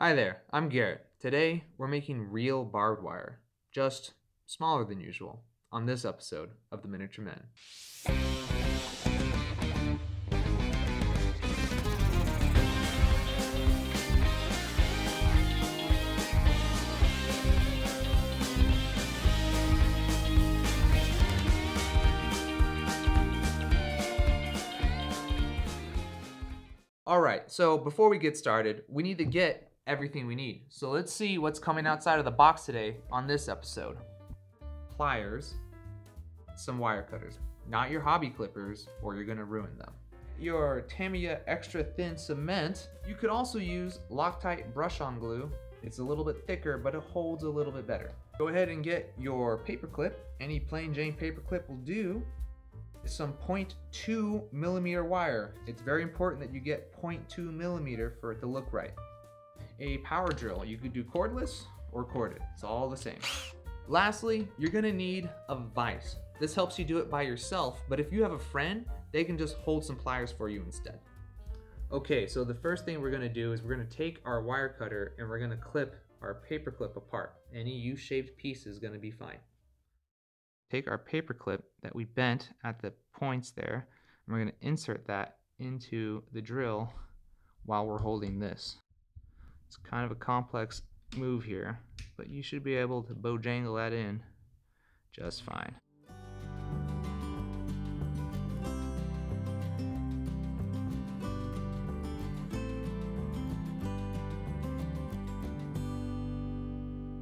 Hi there, I'm Garrett. Today, we're making real barbed wire, just smaller than usual, on this episode of The Miniature Men. All right, so before we get started, we need to get everything we need. So let's see what's coming outside of the box today on this episode. Pliers, some wire cutters, not your hobby clippers or you're gonna ruin them. Your Tamiya extra thin cement. You could also use Loctite brush on glue. It's a little bit thicker, but it holds a little bit better. Go ahead and get your paper clip. Any plain Jane paper clip will do some 0.2 millimeter wire. It's very important that you get 0.2 millimeter for it to look right. A power drill. You could do cordless or corded. It's all the same. Lastly, you're gonna need a vise. This helps you do it by yourself, but if you have a friend, they can just hold some pliers for you instead. Okay, so the first thing we're gonna do is we're gonna take our wire cutter and we're gonna clip our paper clip apart. Any U-shaped piece is gonna be fine take our paper clip that we bent at the points there, and we're to insert that into the drill while we're holding this. It's kind of a complex move here, but you should be able to bojangle that in just fine.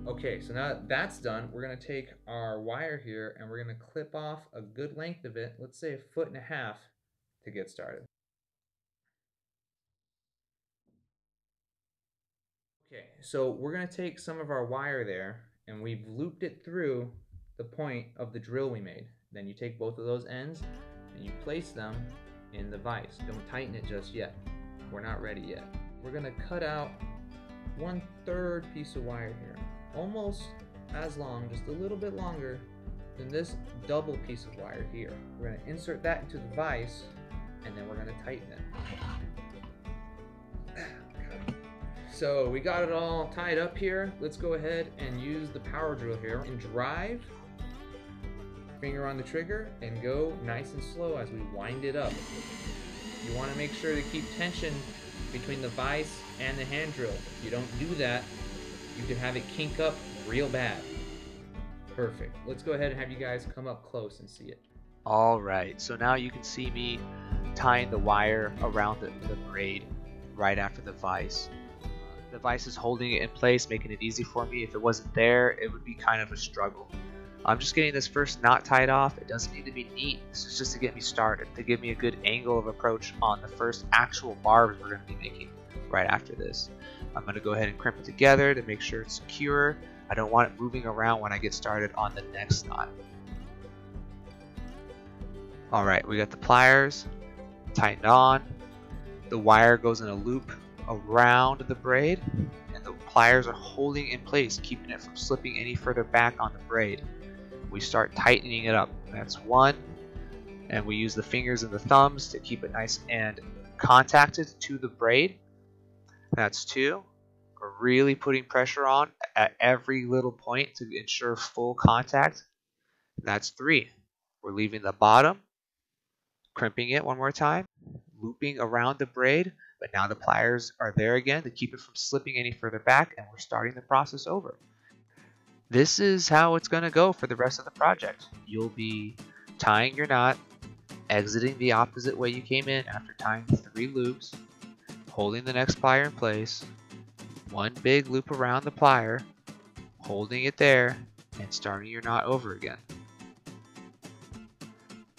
Okay, so now that that's done, we're gonna take our wire here and we're gonna clip off a good length of it, let's say a foot and a half to get started. Okay, so we're gonna take some of our wire there and we've looped it through the point of the drill we made. Then you take both of those ends and you place them in the vise. Don't tighten it just yet. We're not ready yet. We're gonna cut out one third piece of wire here almost as long, just a little bit longer than this double piece of wire here. We're going to insert that into the vise and then we're going to tighten it. So we got it all tied up here. Let's go ahead and use the power drill here and drive, finger on the trigger, and go nice and slow as we wind it up. You want to make sure to keep tension between the vise and the hand drill. If you don't do that, you can have it kink up real bad. Perfect. Let's go ahead and have you guys come up close and see it. Alright, so now you can see me tying the wire around the, the braid right after the vise. The is holding it in place, making it easy for me. If it wasn't there, it would be kind of a struggle. I'm just getting this first knot tied off. It doesn't need to be neat. This is just to get me started, to give me a good angle of approach on the first actual barbs we're going to be making right after this. I'm going to go ahead and crimp it together to make sure it's secure. I don't want it moving around when I get started on the next knot. Alright, we got the pliers tightened on. The wire goes in a loop around the braid and the pliers are holding in place, keeping it from slipping any further back on the braid. We start tightening it up. That's one. And we use the fingers and the thumbs to keep it nice and contacted to the braid. That's two. We're really putting pressure on at every little point to ensure full contact. That's three. We're leaving the bottom, crimping it one more time, looping around the braid, but now the pliers are there again to keep it from slipping any further back, and we're starting the process over. This is how it's going to go for the rest of the project. You'll be tying your knot, exiting the opposite way you came in after tying three loops, holding the next plier in place, one big loop around the plier, holding it there, and starting your knot over again.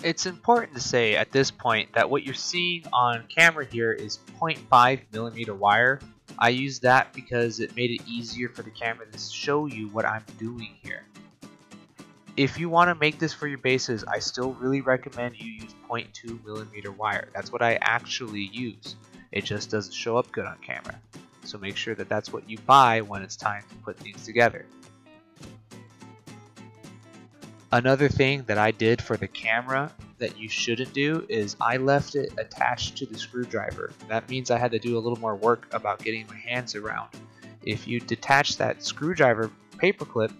It's important to say at this point that what you're seeing on camera here is 0.5 millimeter wire. I use that because it made it easier for the camera to show you what I'm doing here. If you want to make this for your bases, I still really recommend you use 0.2 millimeter wire. That's what I actually use. It just doesn't show up good on camera. So make sure that that's what you buy when it's time to put things together. Another thing that I did for the camera that you shouldn't do is I left it attached to the screwdriver. That means I had to do a little more work about getting my hands around if you detach that screwdriver paperclip,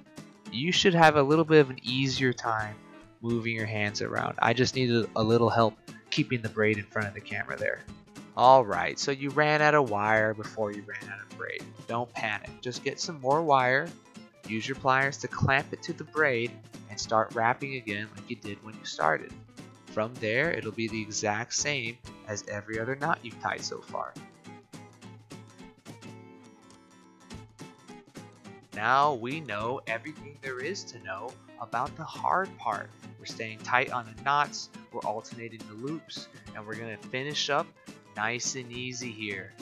you should have a little bit of an easier time moving your hands around. I just needed a little help keeping the braid in front of the camera there. Alright, so you ran out of wire before you ran out of braid. Don't panic, just get some more wire, use your pliers to clamp it to the braid, and start wrapping again like you did when you started. From there, it'll be the exact same as every other knot you've tied so far. Now we know everything there is to know about the hard part. We're staying tight on the knots, we're alternating the loops, and we're going to finish up nice and easy here.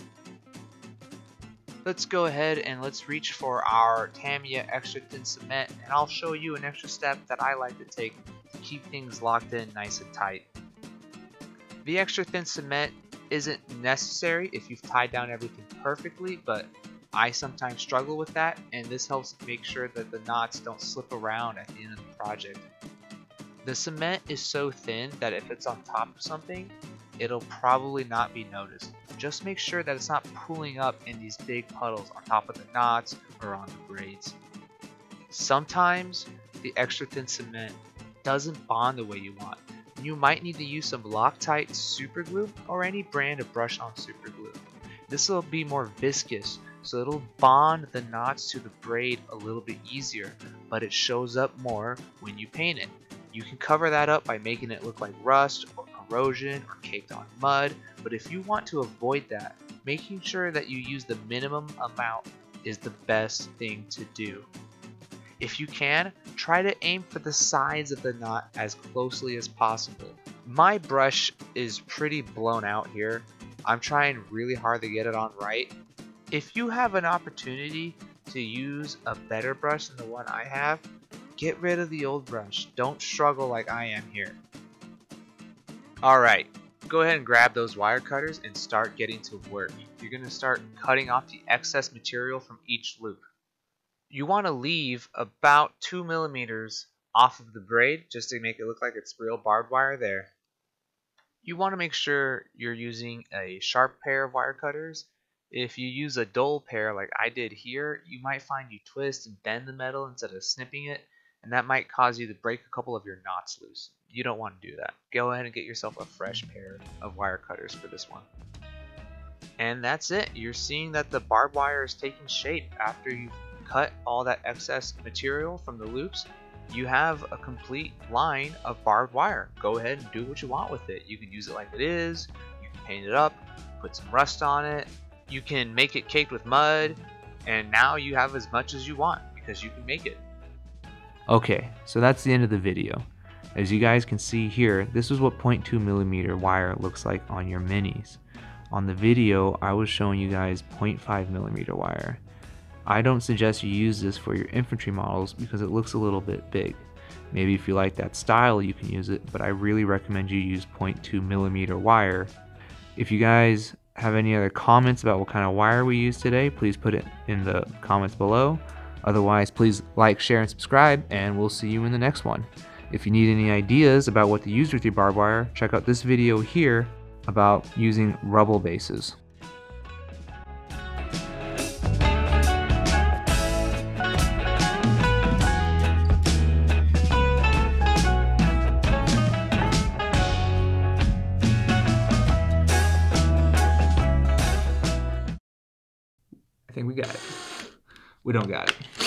Let's go ahead and let's reach for our Tamiya extra thin cement and I'll show you an extra step that I like to take to keep things locked in nice and tight. The extra thin cement isn't necessary if you've tied down everything perfectly, but I sometimes struggle with that, and this helps make sure that the knots don't slip around at the end of the project. The cement is so thin that if it's on top of something, it'll probably not be noticed. Just make sure that it's not pulling up in these big puddles on top of the knots or on the braids. Sometimes the extra thin cement doesn't bond the way you want. You might need to use some Loctite super glue or any brand of brush on super glue. This will be more viscous so it'll bond the knots to the braid a little bit easier, but it shows up more when you paint it. You can cover that up by making it look like rust or corrosion or caked on mud, but if you want to avoid that, making sure that you use the minimum amount is the best thing to do. If you can, try to aim for the sides of the knot as closely as possible. My brush is pretty blown out here. I'm trying really hard to get it on right, if you have an opportunity to use a better brush than the one I have, get rid of the old brush. Don't struggle like I am here. Alright, go ahead and grab those wire cutters and start getting to work. You're going to start cutting off the excess material from each loop. You want to leave about 2 millimeters off of the braid just to make it look like it's real barbed wire there. You want to make sure you're using a sharp pair of wire cutters if you use a dull pair like I did here, you might find you twist and bend the metal instead of snipping it, and that might cause you to break a couple of your knots loose. You don't want to do that. Go ahead and get yourself a fresh pair of wire cutters for this one. And that's it. You're seeing that the barbed wire is taking shape after you've cut all that excess material from the loops. You have a complete line of barbed wire. Go ahead and do what you want with it. You can use it like it is, you can paint it up, put some rust on it, you can make it caked with mud, and now you have as much as you want because you can make it. Okay, so that's the end of the video. As you guys can see here, this is what 0.2 millimeter wire looks like on your minis. On the video, I was showing you guys 0.5 millimeter wire. I don't suggest you use this for your infantry models because it looks a little bit big. Maybe if you like that style, you can use it, but I really recommend you use 0.2 millimeter wire. If you guys have any other comments about what kind of wire we use today, please put it in the comments below. Otherwise, please like, share, and subscribe, and we'll see you in the next one. If you need any ideas about what to use with your barbed wire, check out this video here about using rubble bases. We don't got it.